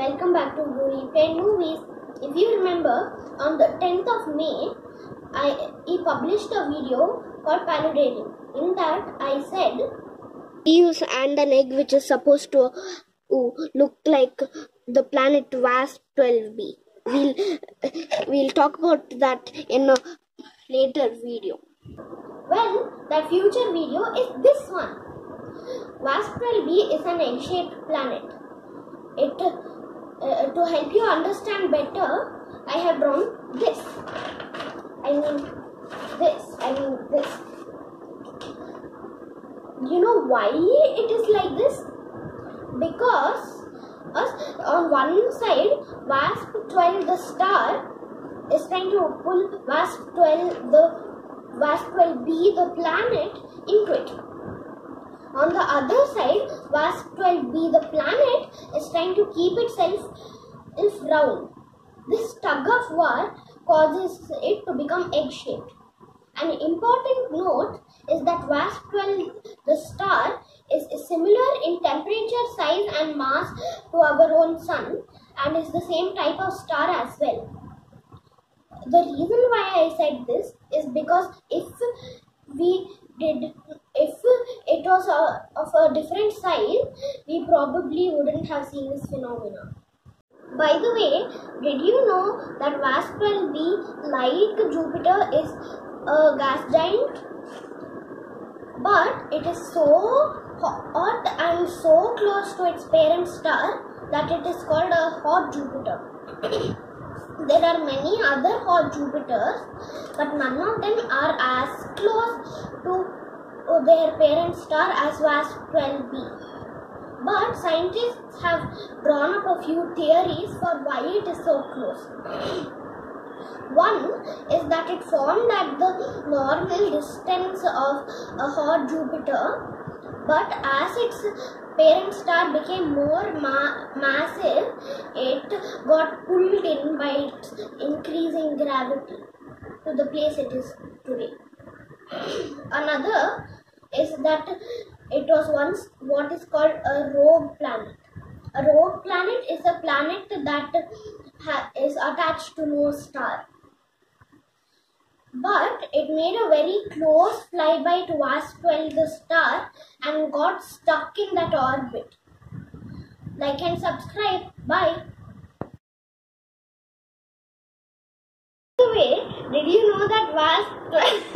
welcome back to Gooli Plane Movies. If you remember, on the 10th of May, I he published a video called Paluderium. In that, I said leaves and an egg which is supposed to look like the planet WASP 12b. We'll we'll talk about that in a later video. Well, that future video is this one. WASP 12b is an egg-shaped planet. It uh, to help you understand better, I have drawn this. I mean this. I mean this. You know why it is like this? Because us on one side, WASP 12 the star is trying to pull WASP 12 the WASP 12b the planet into it. On the other side, WASP 12b, the planet, trying to keep itself if round. This tug of war causes it to become egg shaped. An important note is that WASP 12, the star, is similar in temperature, size, and mass to our own sun and is the same type of star as well. The reason why I said this is because if we did was a, of a different size, we probably wouldn't have seen this phenomenon. By the way, did you know that WASP 12b, like Jupiter, is a gas giant? But it is so hot and so close to its parent star that it is called a hot Jupiter. there are many other hot Jupiters, but none of them are as close to Oh, their parent star as WASP 12b. But scientists have drawn up a few theories for why it is so close. One is that it formed at the normal distance of a hot Jupiter, but as its parent star became more ma- massive, it got pulled in by its increasing gravity to the place it is today. Another is that it was once what is called a rogue planet. A rogue planet is a planet that ha- is attached to no star. But it made a very close flyby to WASP 12 the star and got stuck in that orbit. Like and subscribe. Bye. By the way, did you know that WASP 12